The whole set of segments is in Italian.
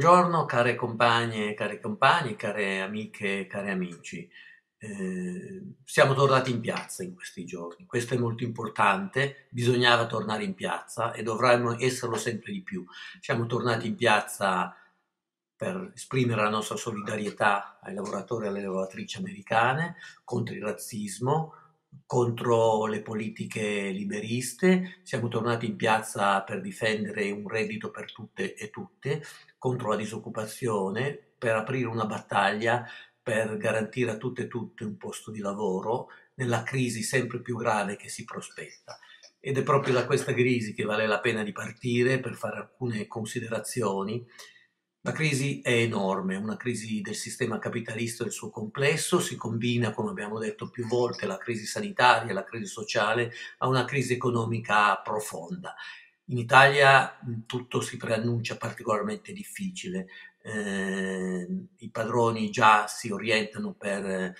buongiorno care compagne, cari compagni, care amiche, cari amici. Eh, siamo tornati in piazza in questi giorni, questo è molto importante, bisognava tornare in piazza e dovremmo esserlo sempre di più. Siamo tornati in piazza per esprimere la nostra solidarietà ai lavoratori e alle lavoratrici americane contro il razzismo, contro le politiche liberiste, siamo tornati in piazza per difendere un reddito per tutte e tutte, contro la disoccupazione, per aprire una battaglia per garantire a tutte e tutte un posto di lavoro nella crisi sempre più grave che si prospetta. Ed è proprio da questa crisi che vale la pena di partire per fare alcune considerazioni la crisi è enorme, una crisi del sistema capitalista nel suo complesso, si combina, come abbiamo detto più volte, la crisi sanitaria, la crisi sociale, a una crisi economica profonda. In Italia tutto si preannuncia particolarmente difficile, eh, i padroni già si orientano per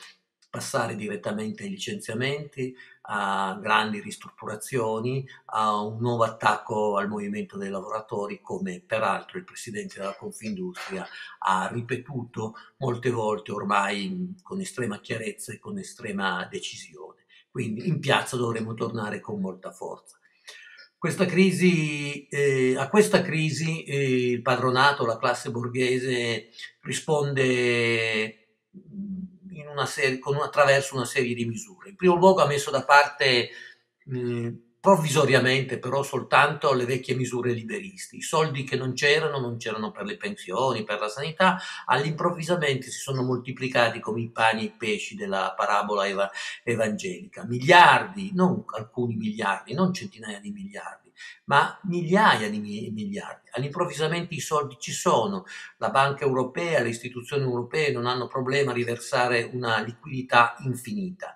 passare direttamente ai licenziamenti, a grandi ristrutturazioni, a un nuovo attacco al movimento dei lavoratori, come peraltro il presidente della Confindustria ha ripetuto molte volte ormai con estrema chiarezza e con estrema decisione. Quindi in piazza dovremo tornare con molta forza. Questa crisi, eh, a questa crisi eh, il padronato, la classe borghese risponde una serie, con, attraverso una serie di misure. In primo luogo ha messo da parte mh, provvisoriamente però soltanto le vecchie misure liberiste. I soldi che non c'erano, non c'erano per le pensioni, per la sanità, all'improvvisamente si sono moltiplicati come i pani e i pesci della parabola eva- evangelica. Miliardi, non alcuni miliardi, non centinaia di miliardi ma migliaia di miliardi. All'improvvisamente i soldi ci sono, la Banca Europea, le istituzioni europee non hanno problema a riversare una liquidità infinita.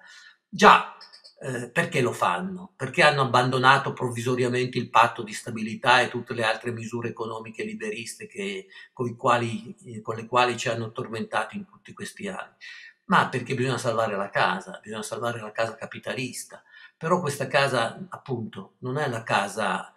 Già, eh, perché lo fanno? Perché hanno abbandonato provvisoriamente il patto di stabilità e tutte le altre misure economiche liberiste che, con, quali, eh, con le quali ci hanno tormentato in tutti questi anni? Ma perché bisogna salvare la casa, bisogna salvare la casa capitalista però questa casa, appunto, non è la casa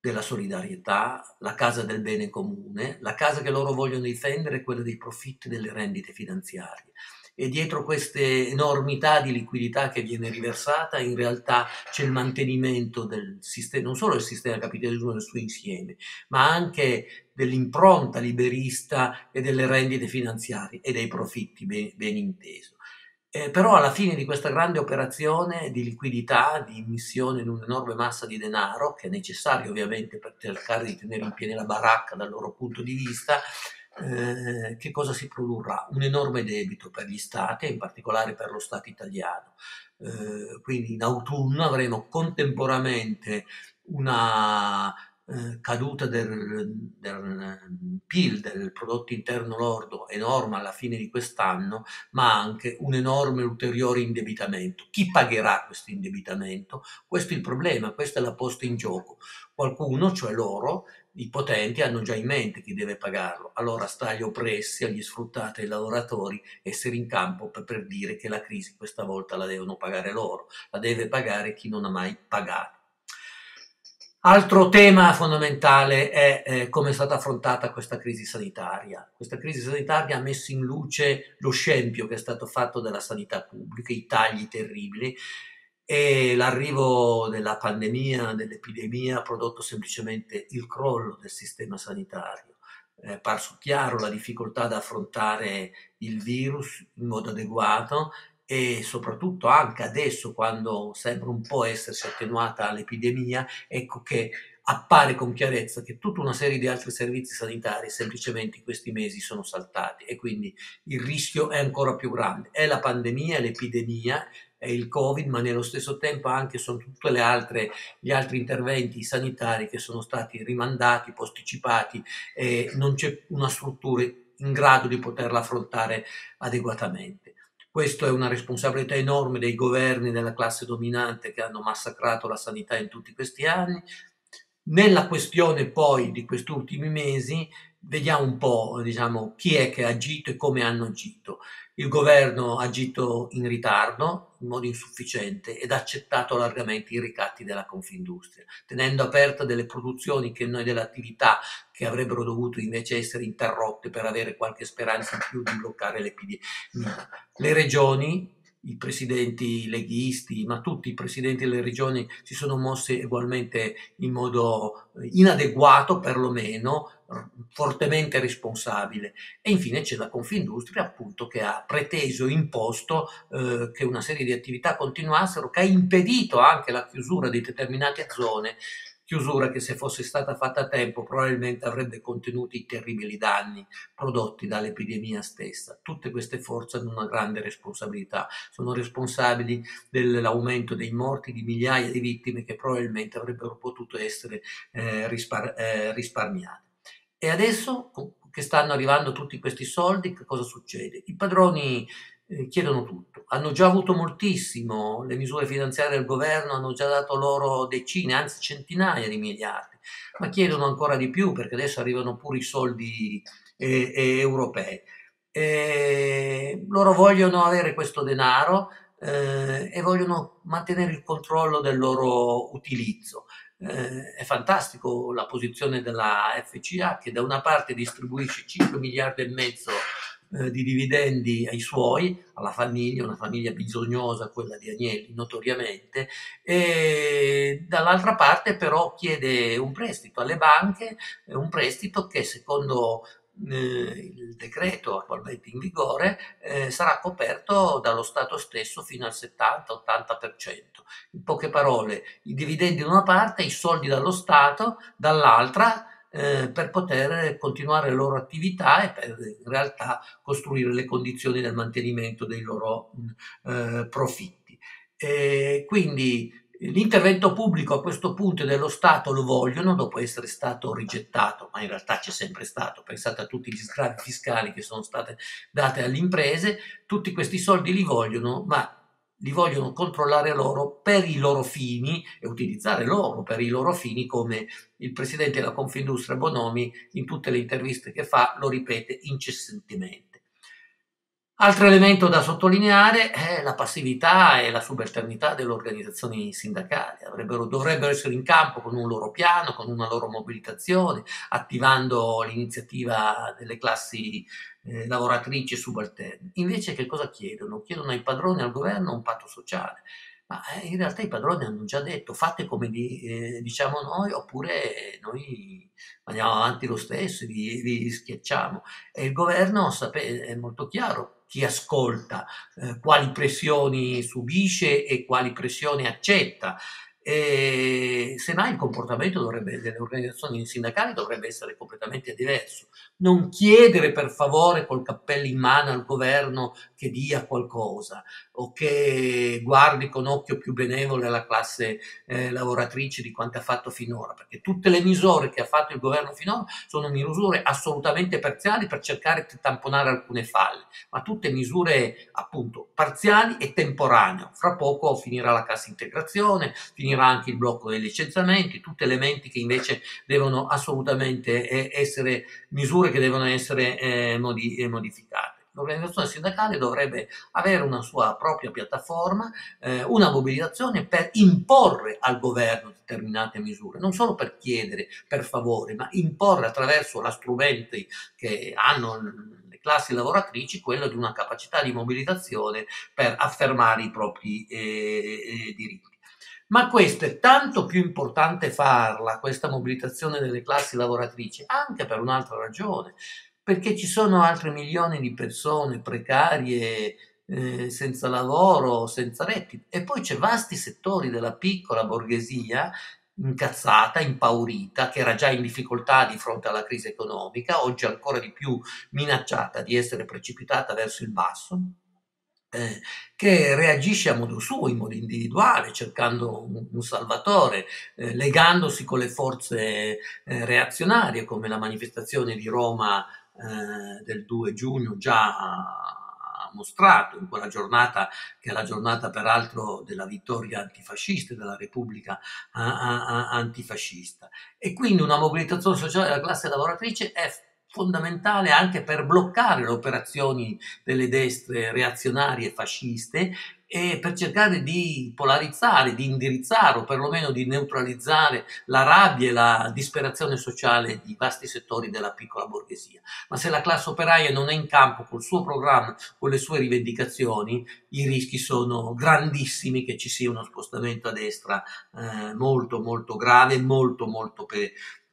della solidarietà, la casa del bene comune, la casa che loro vogliono difendere è quella dei profitti delle rendite finanziarie. E dietro queste enormità di liquidità che viene riversata, in realtà c'è il mantenimento del sistema, non solo del sistema capitalismo nel suo insieme, ma anche dell'impronta liberista e delle rendite finanziarie e dei profitti ben, ben inteso. Eh, però alla fine di questa grande operazione di liquidità, di immissione in un'enorme massa di denaro, che è necessario ovviamente per cercare di tenere in piedi la baracca dal loro punto di vista, eh, che cosa si produrrà? Un enorme debito per gli stati, in particolare per lo Stato italiano. Eh, quindi in autunno avremo contemporaneamente una eh, caduta del, del, PIL, del prodotto interno lordo enorme alla fine di quest'anno, ma anche un enorme ulteriore indebitamento. Chi pagherà questo indebitamento? Questo è il problema, questa è la posta in gioco. Qualcuno, cioè loro, i potenti, hanno già in mente chi deve pagarlo. Allora sta agli oppressi, agli sfruttati, ai lavoratori essere in campo per, per dire che la crisi questa volta la devono pagare loro, la deve pagare chi non ha mai pagato. Altro tema fondamentale è eh, come è stata affrontata questa crisi sanitaria. Questa crisi sanitaria ha messo in luce lo scempio che è stato fatto della sanità pubblica, i tagli terribili e l'arrivo della pandemia, dell'epidemia ha prodotto semplicemente il crollo del sistema sanitario. È parso chiaro la difficoltà ad affrontare il virus in modo adeguato e soprattutto anche adesso quando sembra un po' essersi attenuata l'epidemia, ecco che appare con chiarezza che tutta una serie di altri servizi sanitari semplicemente in questi mesi sono saltati e quindi il rischio è ancora più grande. È la pandemia, l'epidemia, il Covid, ma nello stesso tempo anche sono tutti gli altri interventi sanitari che sono stati rimandati, posticipati e non c'è una struttura in grado di poterla affrontare adeguatamente. Questo è una responsabilità enorme dei governi della classe dominante che hanno massacrato la sanità in tutti questi anni. Nella questione poi di questi ultimi mesi vediamo un po' diciamo, chi è che ha agito e come hanno agito. Il governo ha agito in ritardo, in modo insufficiente, ed ha accettato largamente i ricatti della Confindustria, tenendo aperte delle produzioni che noi delle attività che avrebbero dovuto invece essere interrotte per avere qualche speranza in più di bloccare l'epidemia. Le regioni i presidenti leghisti, ma tutti i presidenti delle regioni si sono mossi ugualmente in modo eh, inadeguato, perlomeno fortemente responsabile. E infine c'è la Confindustria, appunto, che ha preteso, imposto eh, che una serie di attività continuassero, che ha impedito anche la chiusura di determinate zone chiusura che se fosse stata fatta a tempo probabilmente avrebbe contenuto i terribili danni prodotti dall'epidemia stessa. Tutte queste forze hanno una grande responsabilità, sono responsabili dell'aumento dei morti, di migliaia di vittime che probabilmente avrebbero potuto essere eh, eh, risparmiate. E adesso che stanno arrivando tutti questi soldi, che cosa succede? I padroni eh, chiedono tutto. Hanno già avuto moltissimo, le misure finanziarie del governo hanno già dato loro decine, anzi centinaia di miliardi, ma chiedono ancora di più perché adesso arrivano pure i soldi eh, eh, europei. loro vogliono avere questo denaro eh, e vogliono mantenere il controllo del loro utilizzo. Eh, è fantastico la posizione della FCA che da una parte distribuisce 5 miliardi e mezzo eh, di dividendi ai suoi, alla famiglia, una famiglia bisognosa, quella di Agnelli notoriamente, e dall'altra parte però chiede un prestito alle banche, un prestito che secondo il decreto attualmente in vigore eh, sarà coperto dallo Stato stesso fino al 70-80%. In poche parole, i dividendi da una parte, i soldi dallo Stato, dall'altra eh, per poter continuare le loro attività e per in realtà costruire le condizioni del mantenimento dei loro eh, profitti. E quindi L'intervento pubblico a questo punto dello Stato lo vogliono dopo essere stato rigettato, ma in realtà c'è sempre stato, pensate a tutti gli sgravi fiscali che sono state date alle imprese, tutti questi soldi li vogliono, ma li vogliono controllare loro per i loro fini e utilizzare loro per i loro fini come il presidente della Confindustria Bonomi in tutte le interviste che fa lo ripete incessantemente. Altro elemento da sottolineare è la passività e la subalternità delle organizzazioni sindacali. dovrebbero essere in campo con un loro piano, con una loro mobilitazione, attivando l'iniziativa delle classi eh, lavoratrici subalterne. Invece che cosa chiedono? Chiedono ai padroni, al governo, un patto sociale. Ma eh, in realtà i padroni hanno già detto fate come di, eh, diciamo noi oppure noi andiamo avanti lo stesso vi, vi schiacciamo. E il governo sape, è molto chiaro, chi ascolta, eh, quali pressioni subisce e quali pressioni accetta. E semmai il comportamento dovrebbe, delle organizzazioni sindacali dovrebbe essere completamente diverso. Non chiedere per favore col cappello in mano al governo che dia qualcosa o che guardi con occhio più benevole la classe eh, lavoratrice di quanto ha fatto finora, perché tutte le misure che ha fatto il governo finora sono misure assolutamente parziali per cercare di tamponare alcune falle, ma tutte misure appunto parziali e temporanee. Fra poco finirà la cassa integrazione, finirà anche il blocco dei licenziamenti, tutti elementi che invece devono assolutamente eh, essere misure che devono essere eh, modi- modificate l'organizzazione sindacale dovrebbe avere una sua propria piattaforma, eh, una mobilitazione per imporre al governo determinate misure, non solo per chiedere per favore, ma imporre attraverso la strumenti che hanno le classi lavoratrici quello di una capacità di mobilitazione per affermare i propri eh, eh diritti. Ma questo è tanto più importante farla, questa mobilitazione delle classi lavoratrici, anche per un'altra ragione, perché ci sono altri milioni di persone precarie, eh, senza lavoro, senza reddito. E poi c'è vasti settori della piccola borghesia incazzata, impaurita, che era già in difficoltà di fronte alla crisi economica, oggi ancora di più minacciata di essere precipitata verso il basso, eh, che reagisce a modo suo, in modo individuale, cercando un, un salvatore, eh, legandosi con le forze eh, reazionarie, come la manifestazione di Roma eh, del 2 giugno già ha mostrato in quella giornata, che è la giornata peraltro della vittoria antifascista, della Repubblica antifascista. E quindi una mobilitazione sociale della classe lavoratrice è fondamentale anche per bloccare le operazioni delle destre reazionarie fasciste e per cercare di polarizzare, di indirizzare o perlomeno di neutralizzare la rabbia e la disperazione sociale di vasti settori della piccola borghesia. Ma se la classe operaia non è in campo col suo programma, con le sue rivendicazioni, i rischi sono grandissimi che ci sia uno spostamento a destra eh, molto molto grave, molto molto per,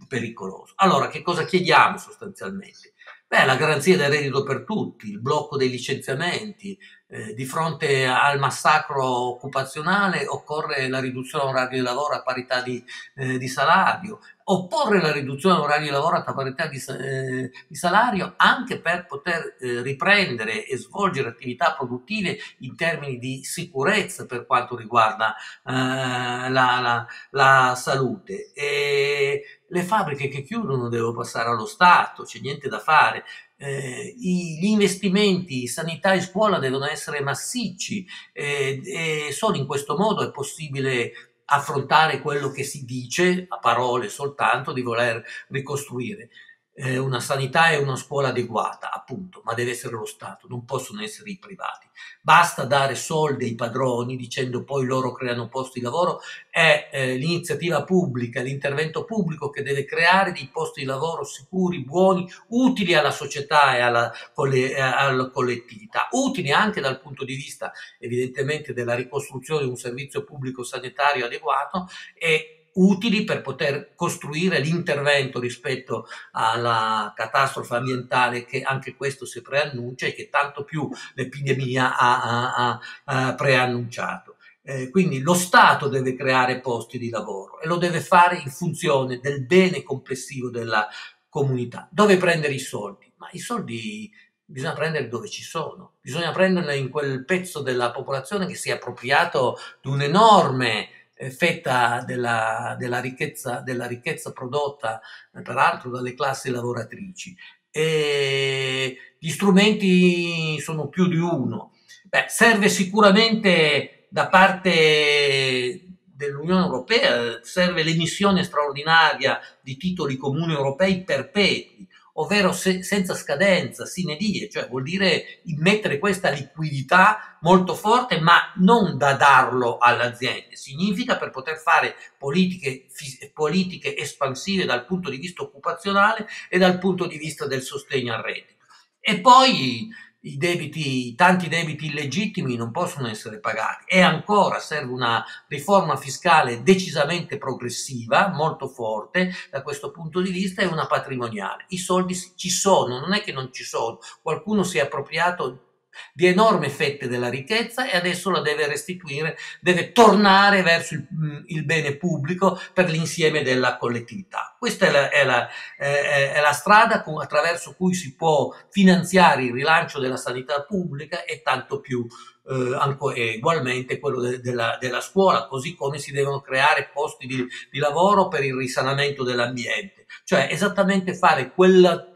pericoloso. Allora, che cosa chiediamo sostanzialmente? Beh, la garanzia del reddito per tutti, il blocco dei licenziamenti, eh, di fronte al massacro occupazionale occorre la riduzione dell'orario di lavoro a parità di, eh, di salario, opporre la riduzione dell'orario di lavoro a parità di, eh, di salario anche per poter eh, riprendere e svolgere attività produttive in termini di sicurezza per quanto riguarda eh, la, la, la, salute. E le fabbriche che chiudono devono passare allo Stato, c'è niente da fare. Eh, gli investimenti sanità e scuola devono essere massicci eh, e solo in questo modo è possibile affrontare quello che si dice, a parole soltanto, di voler ricostruire eh, una sanità e una scuola adeguata, appunto, ma deve essere lo Stato, non possono essere i privati. Basta dare soldi ai padroni dicendo poi loro creano posti di lavoro, è eh, l'iniziativa pubblica, l'intervento pubblico che deve creare dei posti di lavoro sicuri, buoni, utili alla società e alla, alla collettività, utili anche dal punto di vista evidentemente della ricostruzione di un servizio pubblico sanitario adeguato e utili per poter costruire l'intervento rispetto alla catastrofe ambientale che anche questo si preannuncia e che tanto più l'epidemia ha, ha, ha preannunciato. Eh, quindi lo Stato deve creare posti di lavoro e lo deve fare in funzione del bene complessivo della comunità. Dove prendere i soldi? Ma i soldi bisogna prenderli dove ci sono, bisogna prenderli in quel pezzo della popolazione che si è appropriato di un enorme fetta della, della, ricchezza, della ricchezza prodotta eh, peraltro dalle classi lavoratrici. E gli strumenti sono più di uno. Beh, serve sicuramente da parte dell'Unione Europea, serve l'emissione straordinaria di titoli comuni europei perpetui, ovvero se, senza scadenza, sine die, cioè vuol dire immettere questa liquidità molto forte, ma non da darlo alle aziende. Significa per poter fare politiche, politiche espansive dal punto di vista occupazionale e dal punto di vista del sostegno al reddito. E poi i debiti, tanti debiti illegittimi non possono essere pagati e ancora serve una riforma fiscale decisamente progressiva, molto forte da questo punto di vista e una patrimoniale. I soldi ci sono, non è che non ci sono, qualcuno si è appropriato di enorme fette della ricchezza e adesso la deve restituire, deve tornare verso il, mm, il bene pubblico per l'insieme della collettività. Questa è la, è la, è, è la strada con, attraverso cui si può finanziare il rilancio della sanità pubblica e tanto più eh, anche, ugualmente quello de, della, della, scuola, così come si devono creare posti di, di lavoro per il risanamento dell'ambiente, cioè esattamente fare quella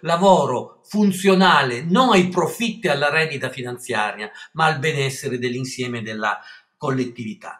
lavoro funzionale non ai profitti e alla rendita finanziaria, ma al benessere dell'insieme della collettività.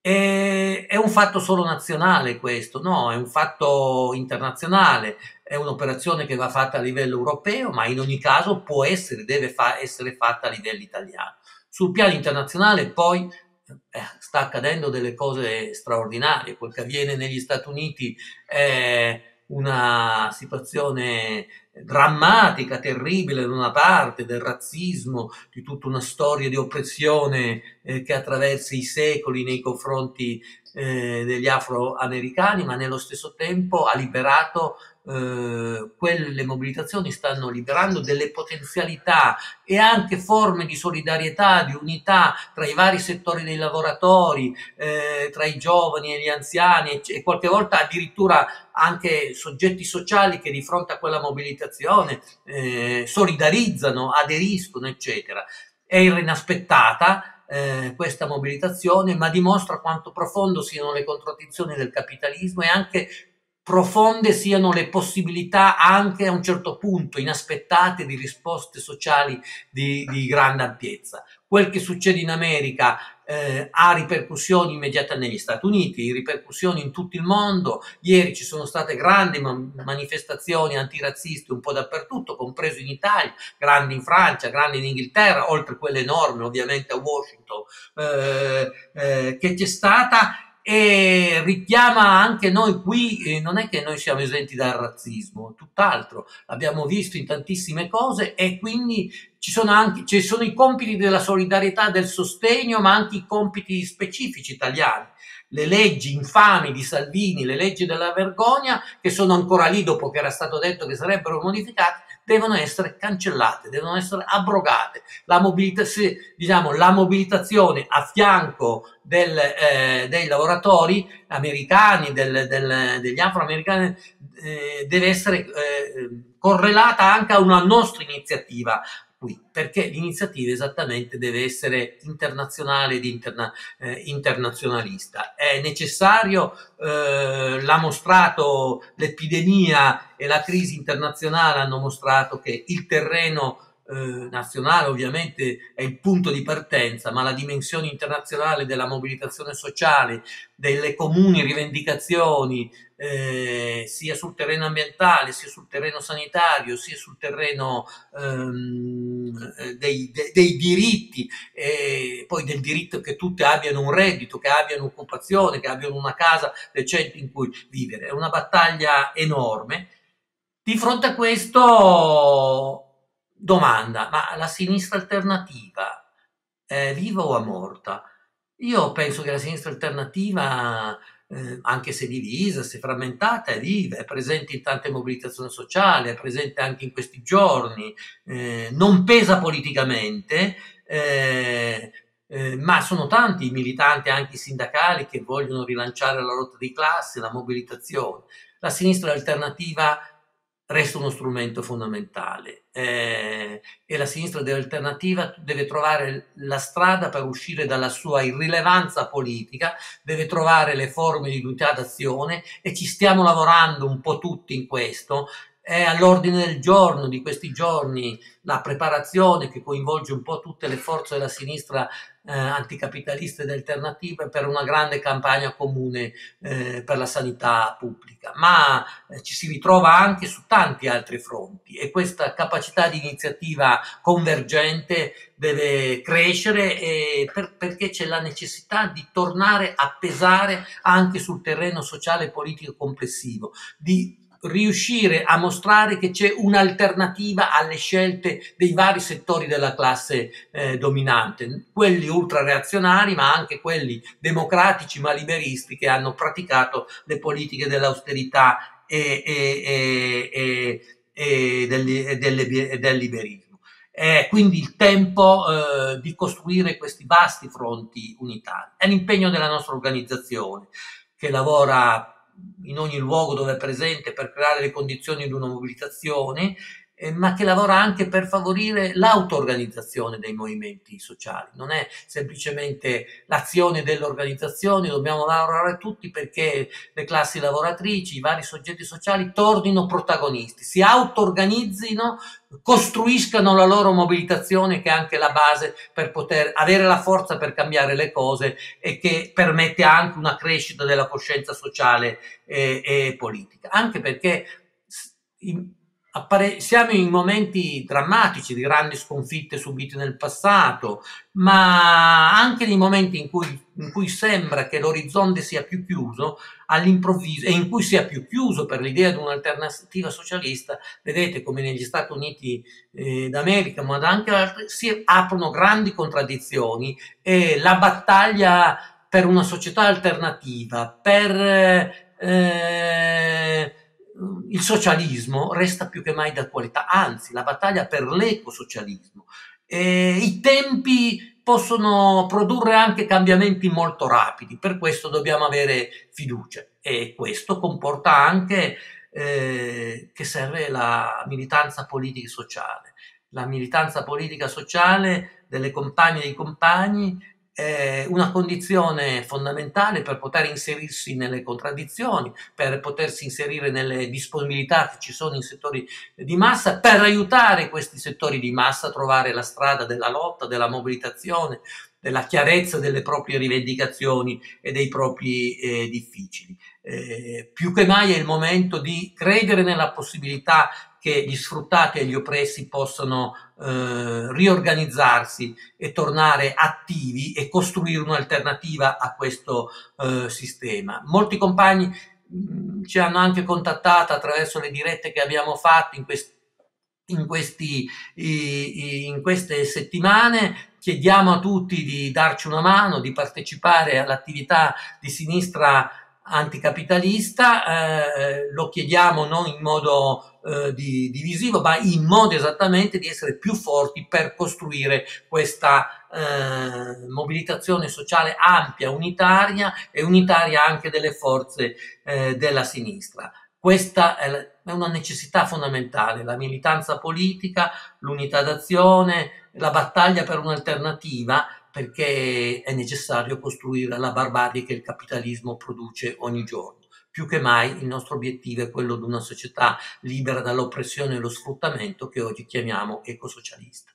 E, è un fatto solo nazionale questo, no, è un fatto internazionale, è un'operazione che va fatta a livello europeo, ma in ogni caso può essere, deve fa- essere fatta a livello italiano. Sul piano internazionale poi eh, sta accadendo delle cose straordinarie, quel che avviene negli Stati Uniti è una situazione drammatica, terribile da una parte, del razzismo, di tutta una storia di oppressione eh, che attraversa i secoli nei confronti eh, degli afroamericani, ma nello stesso tempo ha liberato eh, quelle mobilitazioni stanno liberando delle potenzialità e anche forme di solidarietà, di unità tra i vari settori dei lavoratori, eh, tra i giovani e gli anziani e qualche volta addirittura anche soggetti sociali che di fronte a quella mobilitazione eh, solidarizzano, aderiscono, eccetera. È inaspettata eh, questa mobilitazione, ma dimostra quanto profondo siano le contraddizioni del capitalismo e anche profonde siano le possibilità anche a un certo punto inaspettate di risposte sociali di, di grande ampiezza. Quel che succede in America eh, ha ripercussioni immediate negli Stati Uniti, ripercussioni in tutto il mondo. Ieri ci sono state grandi manifestazioni antirazziste un po' dappertutto, compreso in Italia, grandi in Francia, grandi in Inghilterra, oltre quelle enormi ovviamente a Washington, eh, eh, che c'è stata e richiama anche noi qui, eh, non è che noi siamo esenti dal razzismo, tutt'altro, l'abbiamo visto in tantissime cose e quindi ci sono anche ci sono i compiti della solidarietà, del sostegno, ma anche i compiti specifici italiani. Le leggi infami di Salvini, le leggi della vergogna, che sono ancora lì dopo che era stato detto che sarebbero modificate, devono essere cancellate, devono essere abrogate. La, mobilita- se, diciamo, la mobilitazione a fianco del, eh, dei lavoratori americani, del, del, degli afroamericani, eh, deve essere eh, correlata anche a una nostra iniziativa qui, perché l'iniziativa esattamente deve essere internazionale ed interna, eh, internazionalista. È necessario, eh, l'ha mostrato l'epidemia e la crisi internazionale hanno mostrato che il terreno eh, nazionale ovviamente è il punto di partenza, ma la dimensione internazionale della mobilitazione sociale, delle comuni rivendicazioni, eh, sia sul terreno ambientale, sia sul terreno sanitario, sia sul terreno ehm, dei, de, dei, diritti, eh, poi del diritto che tutti abbiano un reddito, che abbiano occupazione, che abbiano una casa decente in cui vivere. È una battaglia enorme. Di fronte a questo Domanda, ma la sinistra alternativa è viva o è morta? Io penso che la sinistra alternativa, eh, anche se divisa, se frammentata, è viva, è presente in tante mobilitazioni sociali, è presente anche in questi giorni, eh, non pesa politicamente, eh, eh, ma sono tanti i militanti, anche i sindacali, che vogliono rilanciare la lotta di classe, la mobilitazione. La sinistra alternativa resta uno strumento fondamentale eh, e la sinistra dell'alternativa deve trovare la strada per uscire dalla sua irrilevanza politica, deve trovare le forme di unità d'azione e ci stiamo lavorando un po' tutti in questo. È all'ordine del giorno di questi giorni la preparazione che coinvolge un po' tutte le forze della sinistra eh, anticapitaliste ed alternative per una grande campagna comune eh, per la sanità pubblica, ma eh, ci si ritrova anche su tanti altri fronti e questa capacità di iniziativa convergente deve crescere per, perché c'è la necessità di tornare a pesare anche sul terreno sociale e politico complessivo, di riuscire a mostrare che c'è un'alternativa alle scelte dei vari settori della classe eh, dominante, quelli ultrareazionari ma anche quelli democratici ma liberisti che hanno praticato le politiche dell'austerità e, e, e, e del, del, del, liberismo. È quindi il tempo eh, di costruire questi vasti fronti unitari. È l'impegno della nostra organizzazione che lavora in ogni luogo dove è presente per creare le condizioni di una mobilitazione, eh, ma che lavora anche per favorire l'auto-organizzazione dei movimenti sociali. Non è semplicemente l'azione dell'organizzazione, dobbiamo lavorare tutti perché le classi lavoratrici, i vari soggetti sociali tornino protagonisti, si auto-organizzino, costruiscano la loro mobilitazione che è anche la base per poter avere la forza per cambiare le cose e che permette anche una crescita della coscienza sociale e, e politica. Anche perché appare- siamo in momenti drammatici di grandi sconfitte subite nel passato, ma anche nei momenti in cui, in cui sembra che l'orizzonte sia più chiuso, all'improvviso, e in cui sia più chiuso per l'idea di un'alternativa socialista, vedete come negli Stati Uniti eh, d'America, ma anche altri, si aprono grandi contraddizioni e la battaglia per una società alternativa, per eh, il socialismo resta più che mai d'attualità, anzi la battaglia per l'ecosocialismo. E I tempi possono produrre anche cambiamenti molto rapidi, per questo dobbiamo avere fiducia e questo comporta anche eh, che serve la militanza politica e sociale. La militanza politica sociale delle compagne e dei compagni è una condizione fondamentale per poter inserirsi nelle contraddizioni, per potersi inserire nelle disponibilità che ci sono in settori di massa, per aiutare questi settori di massa a trovare la strada della lotta, della mobilitazione, della chiarezza delle proprie rivendicazioni e dei propri eh, difficili. Eh, più che mai è il momento di credere nella possibilità che gli sfruttati e gli oppressi possano eh, riorganizzarsi e tornare attivi e costruire un'alternativa a questo eh, sistema. Molti compagni mh, ci hanno anche contattato attraverso le dirette che abbiamo fatto in questi in, questi, in queste settimane. Chiediamo a tutti di darci una mano, di partecipare all'attività di sinistra anticapitalista, eh, lo chiediamo non in modo eh, di, divisivo, ma in modo esattamente di essere più forti per costruire questa eh, mobilitazione sociale ampia, unitaria e unitaria anche delle forze eh, della sinistra. Questa è una necessità fondamentale, la militanza politica, l'unità d'azione, la battaglia per un'alternativa, perché è necessario costruire la barbarie che il capitalismo produce ogni giorno. Più che mai il nostro obiettivo è quello di una società libera dall'oppressione e lo sfruttamento che oggi chiamiamo ecosocialista.